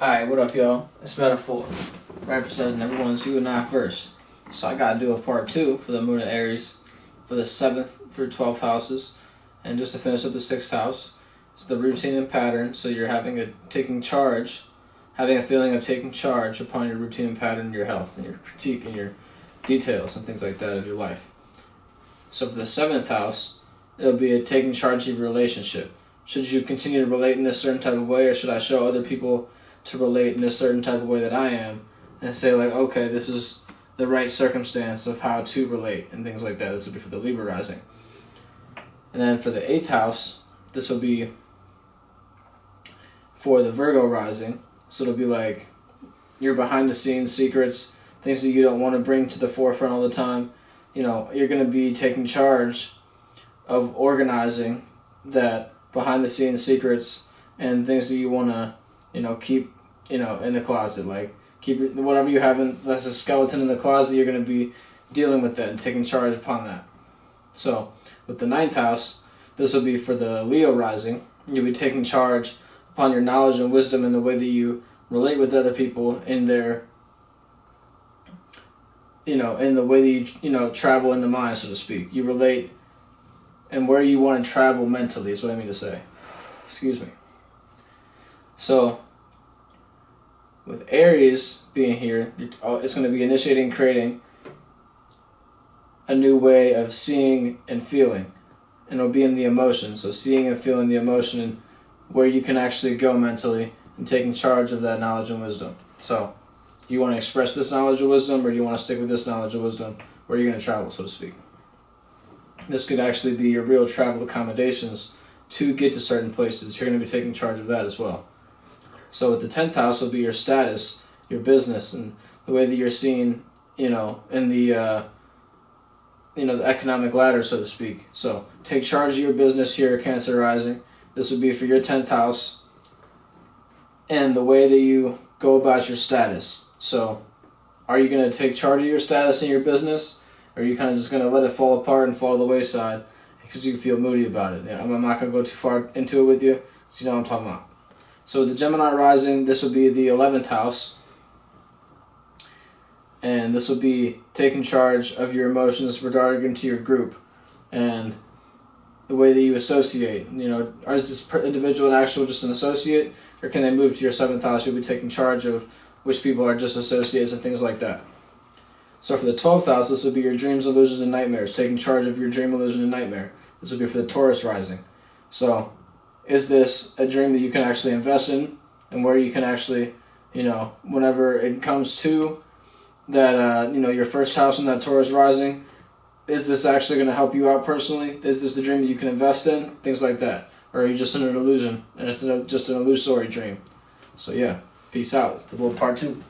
Alright, what up, y'all? It's Metaphor, representing everyone's you and I first. So I gotta do a part two for the Moon of Aries for the 7th through 12th houses. And just to finish up the 6th house, it's the routine and pattern. So you're having a taking charge, having a feeling of taking charge upon your routine and pattern, your health, and your critique, and your details, and things like that of your life. So for the 7th house, it'll be a taking charge of your relationship. Should you continue to relate in a certain type of way, or should I show other people to relate in a certain type of way that I am and say like, okay, this is the right circumstance of how to relate and things like that. This would be for the Libra rising. And then for the eighth house, this will be for the Virgo rising. So it'll be like your behind the scenes secrets, things that you don't want to bring to the forefront all the time. You know, you're going to be taking charge of organizing that behind the scenes secrets and things that you want to, you know, keep you know, in the closet. Like keep whatever you have in that's a skeleton in the closet. You're gonna be dealing with that and taking charge upon that. So with the ninth house, this will be for the Leo rising. You'll be taking charge upon your knowledge and wisdom in the way that you relate with other people in their you know in the way that you you know travel in the mind so to speak you relate and where you want to travel mentally is what i mean to say excuse me so with Aries being here, oh, it's going to be initiating, creating a new way of seeing and feeling. And it'll be in the emotion. So seeing and feeling the emotion and where you can actually go mentally and taking charge of that knowledge and wisdom. So do you want to express this knowledge and wisdom or do you want to stick with this knowledge and wisdom? Where are you going to travel, so to speak? This could actually be your real travel accommodations to get to certain places. You're going to be taking charge of that as well. So with the tenth house will be your status, your business, and the way that you're seen, you know, in the uh, you know the economic ladder, so to speak. So take charge of your business here, Cancer Rising. This would be for your tenth house, and the way that you go about your status. So, are you going to take charge of your status in your business, or are you kind of just going to let it fall apart and fall to the wayside because you feel moody about it? Yeah, I'm not going to go too far into it with you, so you know what I'm talking about. So the Gemini rising, this will be the 11th house. And this will be taking charge of your emotions regarding to your group and the way that you associate. You know, is this individual an actual just an associate, or can they move to your seventh house? You'll be taking charge of which people are just associates and things like that. So for the 12th house, this will be your dreams, illusions, and nightmares, taking charge of your dream, illusion, and nightmare. This will be for the Taurus rising. So is this a dream that you can actually invest in and where you can actually, you know, whenever it comes to that, uh, you know, your first house in that Taurus rising, is this actually going to help you out personally? Is this the dream that you can invest in? Things like that. Or are you just in an illusion and it's just an illusory dream? So, yeah, peace out. It's the little part two.